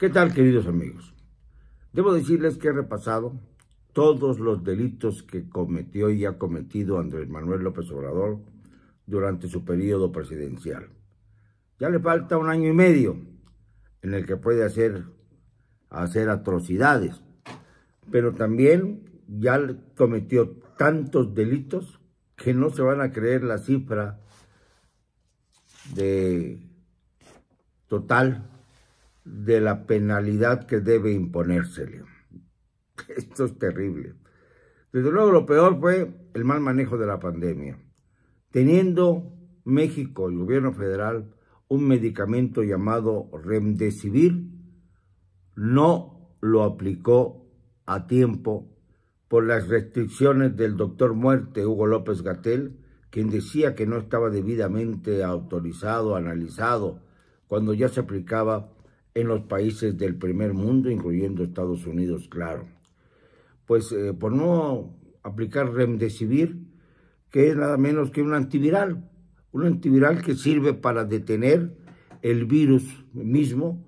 ¿Qué tal, queridos amigos? Debo decirles que he repasado todos los delitos que cometió y ha cometido Andrés Manuel López Obrador durante su periodo presidencial. Ya le falta un año y medio en el que puede hacer, hacer atrocidades, pero también ya cometió tantos delitos que no se van a creer la cifra de total de la penalidad que debe imponérsele. Esto es terrible. Desde luego lo peor fue el mal manejo de la pandemia. Teniendo México, el gobierno federal, un medicamento llamado Remdesivir, no lo aplicó a tiempo por las restricciones del doctor muerte Hugo López Gatel, quien decía que no estaba debidamente autorizado, analizado, cuando ya se aplicaba en los países del primer mundo, incluyendo Estados Unidos, claro. Pues eh, por no aplicar Remdesivir, que es nada menos que un antiviral, un antiviral que sirve para detener el virus mismo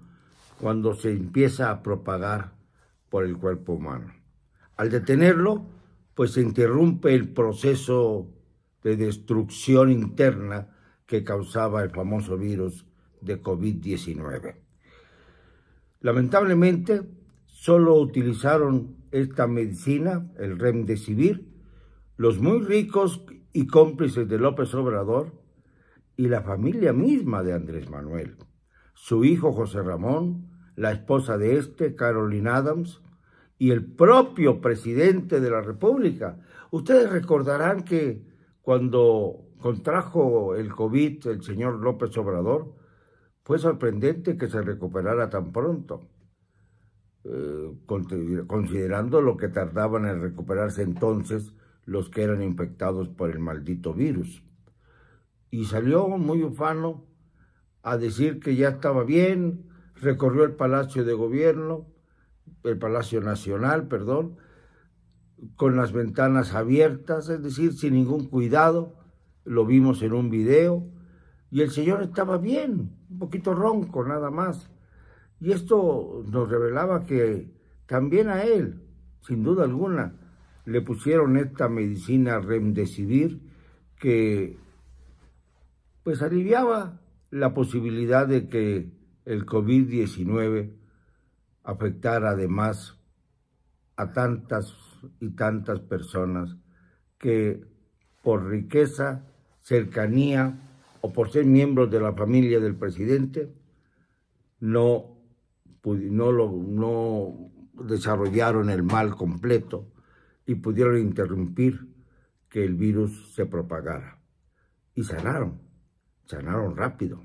cuando se empieza a propagar por el cuerpo humano. Al detenerlo, pues se interrumpe el proceso de destrucción interna que causaba el famoso virus de COVID-19. Lamentablemente, solo utilizaron esta medicina, el Remdesivir, los muy ricos y cómplices de López Obrador y la familia misma de Andrés Manuel, su hijo José Ramón, la esposa de este, Caroline Adams, y el propio presidente de la República. Ustedes recordarán que cuando contrajo el COVID el señor López Obrador, fue sorprendente que se recuperara tan pronto, eh, considerando lo que tardaban en recuperarse entonces los que eran infectados por el maldito virus. Y salió muy ufano a decir que ya estaba bien, recorrió el Palacio de Gobierno, el Palacio Nacional, perdón, con las ventanas abiertas, es decir, sin ningún cuidado, lo vimos en un video, y el señor estaba bien, poquito ronco nada más. Y esto nos revelaba que también a él, sin duda alguna, le pusieron esta medicina Remdesivir que pues aliviaba la posibilidad de que el COVID-19 afectara además a tantas y tantas personas que por riqueza, cercanía, o por ser miembros de la familia del presidente, no, no, lo, no desarrollaron el mal completo y pudieron interrumpir que el virus se propagara. Y sanaron, sanaron rápido.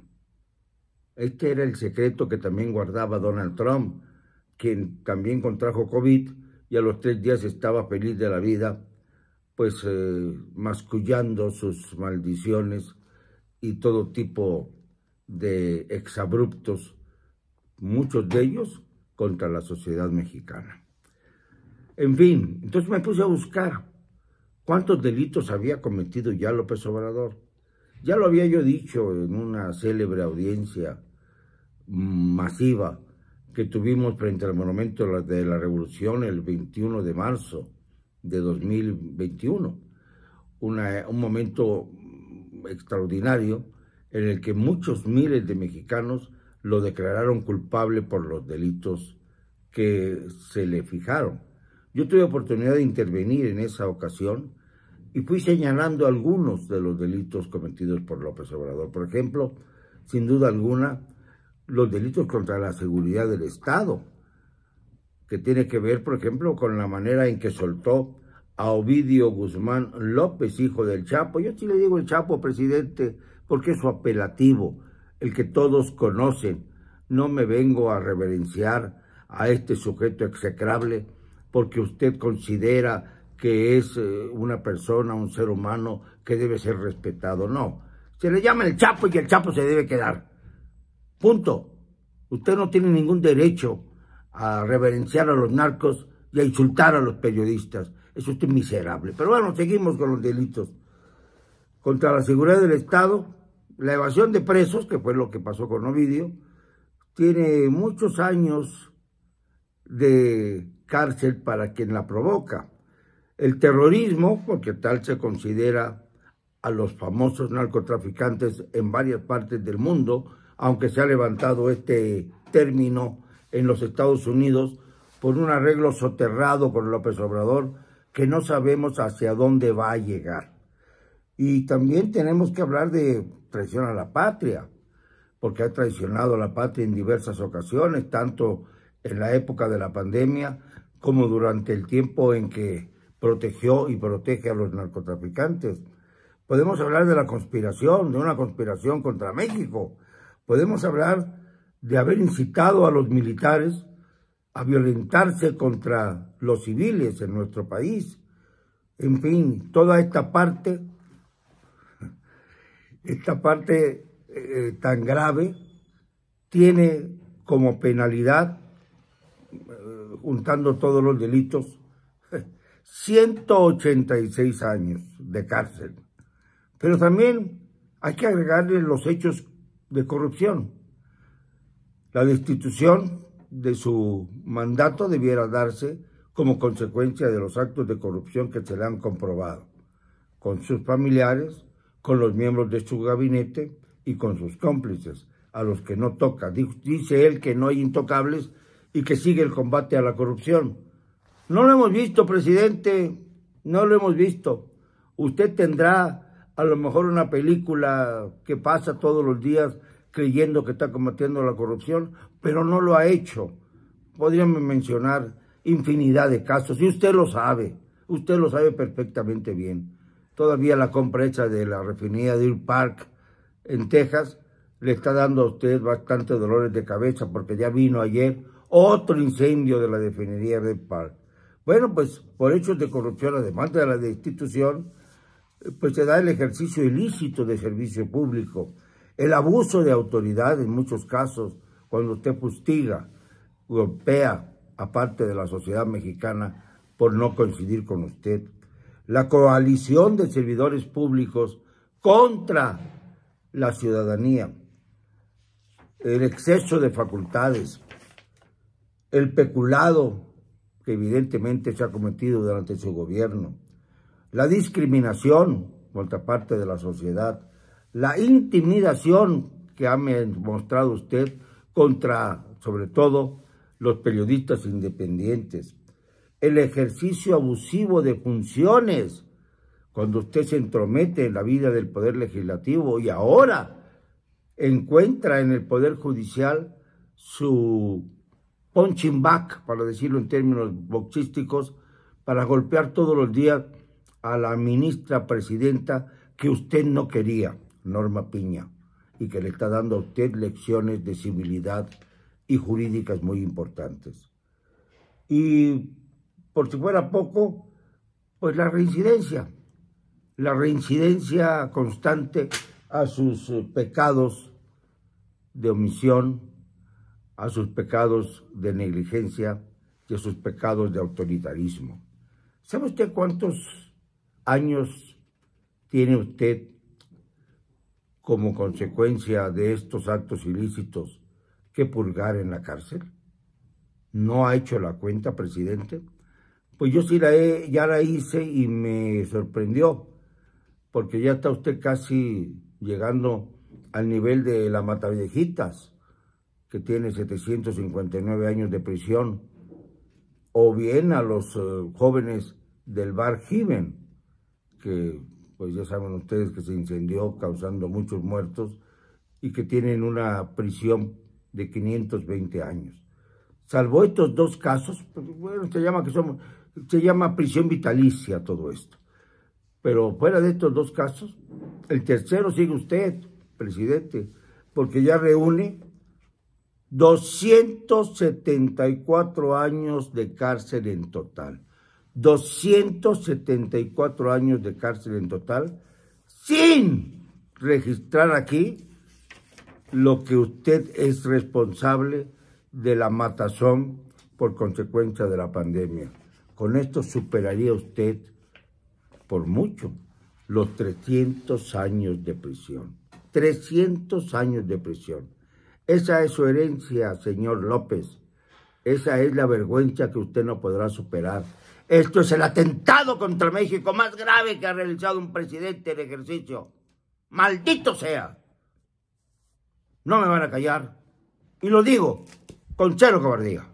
Este era el secreto que también guardaba Donald Trump, quien también contrajo COVID y a los tres días estaba feliz de la vida, pues eh, mascullando sus maldiciones y todo tipo de exabruptos, muchos de ellos contra la sociedad mexicana. En fin, entonces me puse a buscar cuántos delitos había cometido ya López Obrador. Ya lo había yo dicho en una célebre audiencia masiva que tuvimos frente al Monumento de la Revolución el 21 de marzo de 2021. un momento extraordinario en el que muchos miles de mexicanos lo declararon culpable por los delitos que se le fijaron. Yo tuve oportunidad de intervenir en esa ocasión y fui señalando algunos de los delitos cometidos por López Obrador. Por ejemplo, sin duda alguna, los delitos contra la seguridad del Estado, que tiene que ver, por ejemplo, con la manera en que soltó a Ovidio Guzmán López, hijo del Chapo. Yo sí le digo el Chapo, presidente, porque es su apelativo, el que todos conocen. No me vengo a reverenciar a este sujeto execrable porque usted considera que es eh, una persona, un ser humano que debe ser respetado. No, se le llama el Chapo y el Chapo se debe quedar. Punto. Usted no tiene ningún derecho a reverenciar a los narcos y a insultar a los periodistas. Es usted miserable. Pero bueno, seguimos con los delitos. Contra la seguridad del Estado, la evasión de presos, que fue lo que pasó con Ovidio, tiene muchos años de cárcel para quien la provoca. El terrorismo, porque tal se considera a los famosos narcotraficantes en varias partes del mundo, aunque se ha levantado este término en los Estados Unidos por un arreglo soterrado con López Obrador que no sabemos hacia dónde va a llegar. Y también tenemos que hablar de traición a la patria, porque ha traicionado a la patria en diversas ocasiones, tanto en la época de la pandemia como durante el tiempo en que protegió y protege a los narcotraficantes. Podemos hablar de la conspiración, de una conspiración contra México. Podemos hablar de haber incitado a los militares a violentarse contra los civiles en nuestro país. En fin, toda esta parte, esta parte eh, tan grave, tiene como penalidad, eh, juntando todos los delitos, 186 años de cárcel. Pero también hay que agregarle los hechos de corrupción. La destitución de su mandato debiera darse como consecuencia de los actos de corrupción que se le han comprobado, con sus familiares, con los miembros de su gabinete y con sus cómplices, a los que no toca. Dice él que no hay intocables y que sigue el combate a la corrupción. No lo hemos visto, presidente, no lo hemos visto. Usted tendrá a lo mejor una película que pasa todos los días creyendo que está combatiendo la corrupción, pero no lo ha hecho. Podríamos mencionar infinidad de casos, y usted lo sabe, usted lo sabe perfectamente bien. Todavía la compra hecha de la refinería de Deer Park en Texas le está dando a usted bastante dolores de cabeza porque ya vino ayer otro incendio de la refinería de Park. Bueno, pues por hechos de corrupción, además de la destitución, pues se da el ejercicio ilícito de servicio público, el abuso de autoridad en muchos casos, cuando usted fustiga, golpea a parte de la sociedad mexicana por no coincidir con usted. La coalición de servidores públicos contra la ciudadanía, el exceso de facultades, el peculado que evidentemente se ha cometido durante su gobierno, la discriminación contra parte de la sociedad, la intimidación que ha mostrado usted contra, sobre todo, los periodistas independientes, el ejercicio abusivo de funciones, cuando usted se entromete en la vida del Poder Legislativo y ahora encuentra en el Poder Judicial su punching back, para decirlo en términos boxísticos, para golpear todos los días a la ministra presidenta que usted no quería. Norma Piña, y que le está dando a usted lecciones de civilidad y jurídicas muy importantes. Y por si fuera poco, pues la reincidencia, la reincidencia constante a sus eh, pecados de omisión, a sus pecados de negligencia y a sus pecados de autoritarismo. ¿Sabe usted cuántos años tiene usted como consecuencia de estos actos ilícitos que purgar en la cárcel? ¿No ha hecho la cuenta, presidente? Pues yo sí la he, ya la hice y me sorprendió, porque ya está usted casi llegando al nivel de la Mataviejitas, que tiene 759 años de prisión, o bien a los eh, jóvenes del Bar Given, que pues ya saben ustedes que se incendió causando muchos muertos y que tienen una prisión de 520 años. Salvo estos dos casos, pues, bueno, se llama, que somos, se llama prisión vitalicia todo esto. Pero fuera de estos dos casos, el tercero sigue usted, presidente, porque ya reúne 274 años de cárcel en total. 274 años de cárcel en total, sin registrar aquí lo que usted es responsable de la matazón por consecuencia de la pandemia. Con esto superaría usted por mucho los 300 años de prisión. 300 años de prisión. Esa es su herencia, señor López. Esa es la vergüenza que usted no podrá superar. Esto es el atentado contra México más grave que ha realizado un presidente en ejercicio. Maldito sea. No me van a callar. Y lo digo con cero cobardía.